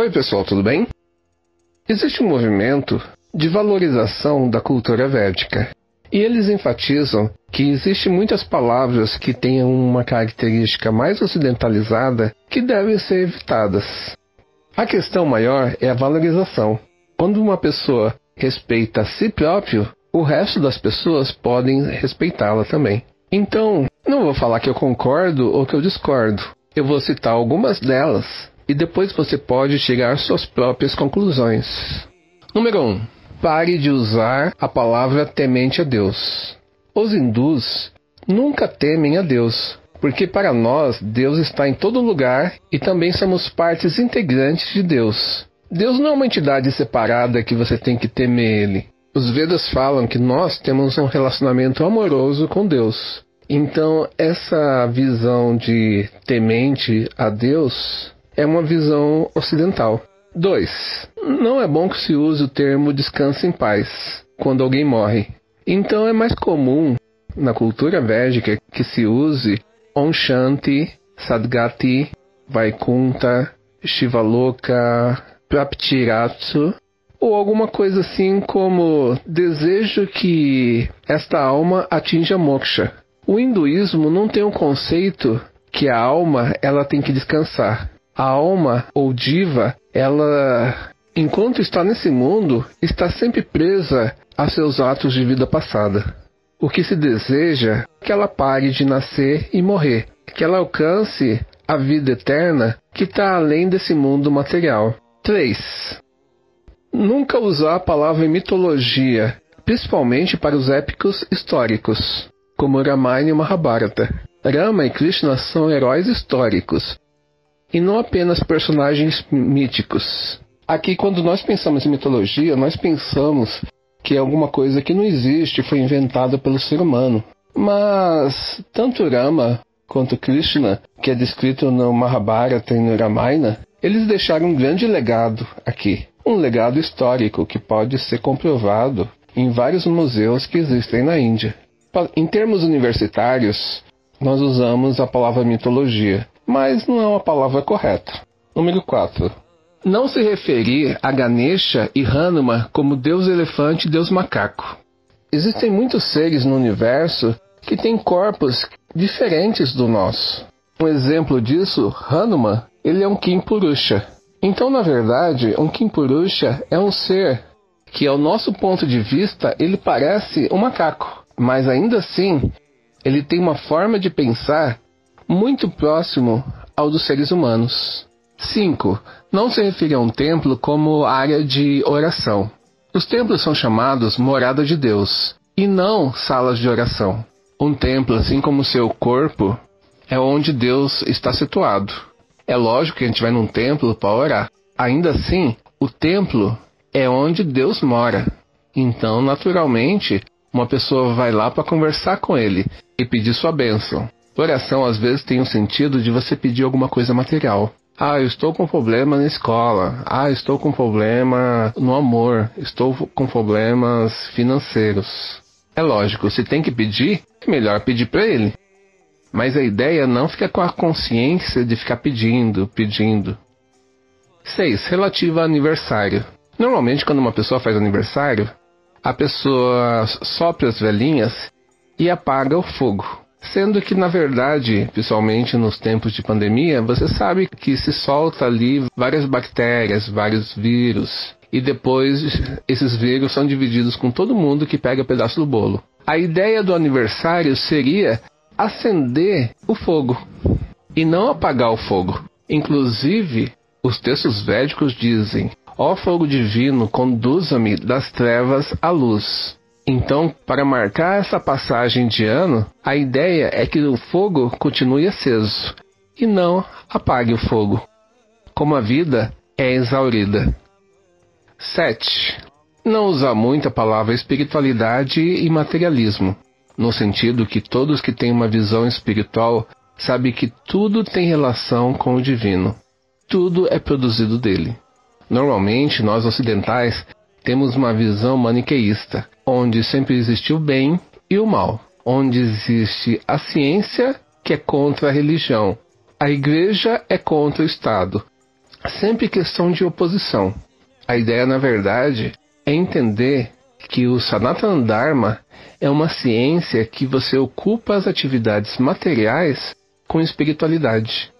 Oi, pessoal, tudo bem? Existe um movimento de valorização da cultura védica. E eles enfatizam que existem muitas palavras que têm uma característica mais ocidentalizada que devem ser evitadas. A questão maior é a valorização. Quando uma pessoa respeita a si próprio, o resto das pessoas podem respeitá-la também. Então, não vou falar que eu concordo ou que eu discordo. Eu vou citar algumas delas e depois você pode tirar suas próprias conclusões. Número 1. Um, pare de usar a palavra temente a Deus. Os hindus nunca temem a Deus, porque para nós Deus está em todo lugar e também somos partes integrantes de Deus. Deus não é uma entidade separada que você tem que temer Ele. Os Vedas falam que nós temos um relacionamento amoroso com Deus. Então, essa visão de temente a Deus é uma visão ocidental. 2. Não é bom que se use o termo descanse em paz quando alguém morre. Então é mais comum na cultura védica que se use Om Shanti, Sadgati, Vaikunta, Shivaloka, Praptiratsu ou alguma coisa assim como desejo que esta alma atinja moksha. O hinduísmo não tem um conceito que a alma ela tem que descansar. A alma ou diva ela, enquanto está nesse mundo, está sempre presa a seus atos de vida passada. O que se deseja é que ela pare de nascer e morrer, que ela alcance a vida eterna que está além desse mundo material. 3. Nunca usar a palavra mitologia, principalmente para os épicos históricos, como Ramayana e Mahabharata. Rama e Krishna são heróis históricos, e não apenas personagens míticos. Aqui, quando nós pensamos em mitologia, nós pensamos que é alguma coisa que não existe, foi inventada pelo ser humano. Mas tanto Rama quanto Krishna, que é descrito no Mahabharata e no Ramayana, eles deixaram um grande legado aqui. Um legado histórico que pode ser comprovado em vários museus que existem na Índia. Em termos universitários, nós usamos a palavra mitologia, mas não é uma palavra correta. Número 4. Não se referir a Ganesha e Hanuman como deus elefante e deus macaco. Existem muitos seres no universo que têm corpos diferentes do nosso. Um exemplo disso, Hanuman, ele é um Kimpurusha. Então, na verdade, um Kimpurusha é um ser que, ao nosso ponto de vista, ele parece um macaco, mas ainda assim, ele tem uma forma de pensar muito próximo ao dos seres humanos. 5. Não se referir a um templo como área de oração. Os templos são chamados morada de Deus e não salas de oração. Um templo, assim como seu corpo, é onde Deus está situado. É lógico que a gente vai num templo para orar. Ainda assim, o templo é onde Deus mora. Então, naturalmente, uma pessoa vai lá para conversar com ele e pedir sua bênção. Oração às vezes tem o um sentido de você pedir alguma coisa material. Ah, eu estou com problema na escola. Ah, estou com problema no amor. Estou com problemas financeiros. É lógico, se tem que pedir, é melhor pedir para ele. Mas a ideia não fica com a consciência de ficar pedindo, pedindo. 6. Relativa a aniversário. Normalmente, quando uma pessoa faz aniversário, a pessoa sopra as velhinhas e apaga o fogo. Sendo que, na verdade, principalmente nos tempos de pandemia, você sabe que se solta ali várias bactérias, vários vírus, e depois esses vírus são divididos com todo mundo que pega pedaço do bolo. A ideia do aniversário seria acender o fogo e não apagar o fogo. Inclusive, os textos védicos dizem: Ó fogo divino, conduza-me das trevas à luz. Então, para marcar essa passagem de ano, a ideia é que o fogo continue aceso e não apague o fogo, como a vida é exaurida. 7. Não usar muito a palavra espiritualidade e materialismo, no sentido que todos que têm uma visão espiritual sabem que tudo tem relação com o divino. Tudo é produzido dele. Normalmente, nós ocidentais temos uma visão maniqueísta, onde sempre existiu o bem e o mal, onde existe a ciência, que é contra a religião, a igreja é contra o Estado. Sempre questão de oposição. A ideia, na verdade, é entender que o Sanatana Dharma é uma ciência que você ocupa as atividades materiais com espiritualidade.